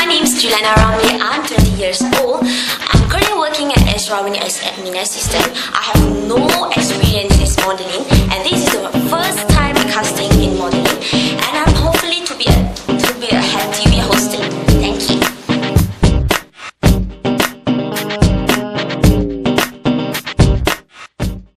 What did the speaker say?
My name is Juliana Ramli. I'm 20 years old. I'm currently working at S. Rawini as admin assistant. I have